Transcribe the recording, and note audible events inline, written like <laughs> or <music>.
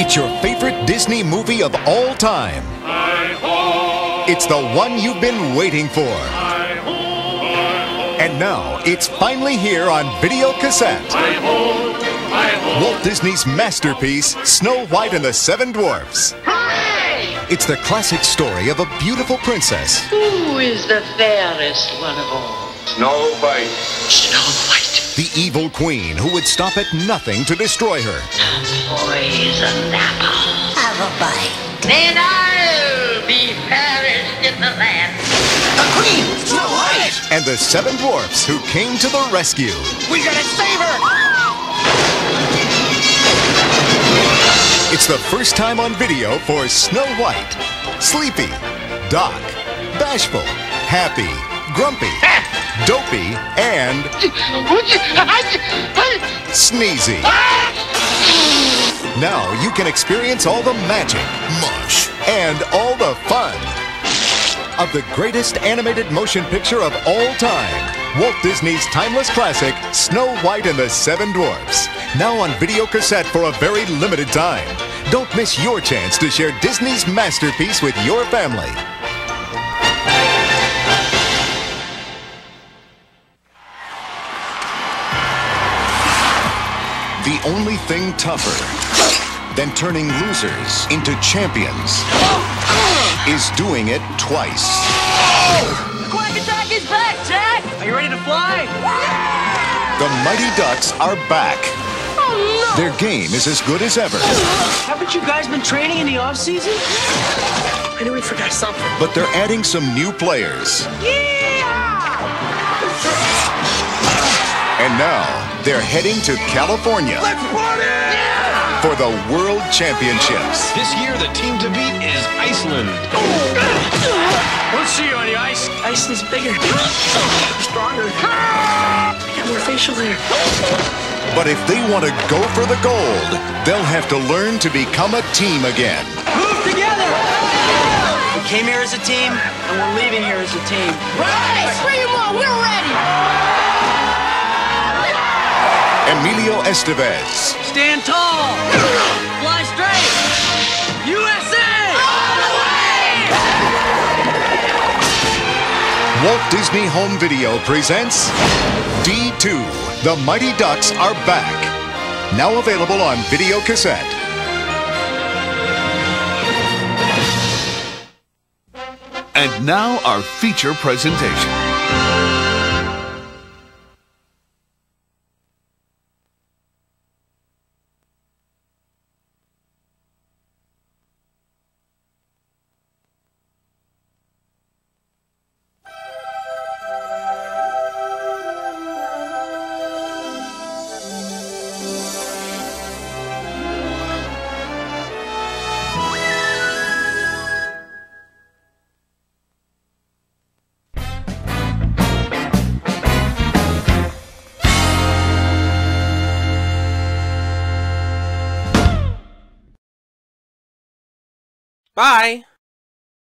It's your favorite Disney movie of all time. It's the one you've been waiting for. And now it's finally here on video cassette. Walt Disney's masterpiece, Snow White and the Seven Dwarfs. It's the classic story of a beautiful princess Who is the fairest one of all? Snow White. Snow White. the evil queen who would stop at nothing to destroy her. Poison apple. Have a bite. Then I'll be fairest in the land. The Queen, Snow White! And the seven dwarfs who came to the rescue. We gotta save her! It's the first time on video for Snow White. Sleepy, Doc, Bashful, Happy, Grumpy, <laughs> Dopey, and Sneezy. Now you can experience all the magic, mush, and all the fun of the greatest animated motion picture of all time. Walt Disney's timeless classic, Snow White and the Seven Dwarfs. Now on video cassette for a very limited time. Don't miss your chance to share Disney's masterpiece with your family. The only thing tougher than turning losers into champions is doing it twice. Quack Attack is back, Jack! Are you ready to fly? The Mighty Ducks are back. Oh, no. Their game is as good as ever, Haven't you guys been training in the off-season? I knew we forgot something. but they're adding some new players. Yeah! And now they're heading to California for the World Championships. This year, the team to beat is Iceland. We'll see you on the ice. Ice is bigger. Stronger. I got more facial hair. But if they want to go for the gold, they'll have to learn to become a team again. Move together! We came here as a team, and we're leaving here as a team. Right! Scream on! We're ready! Emilio Estevez, Stand tall! Fly straight! USA! All the way! Walt Disney Home Video presents D2 The Mighty Ducks Are Back. Now available on video cassette. And now our feature presentation. Bye.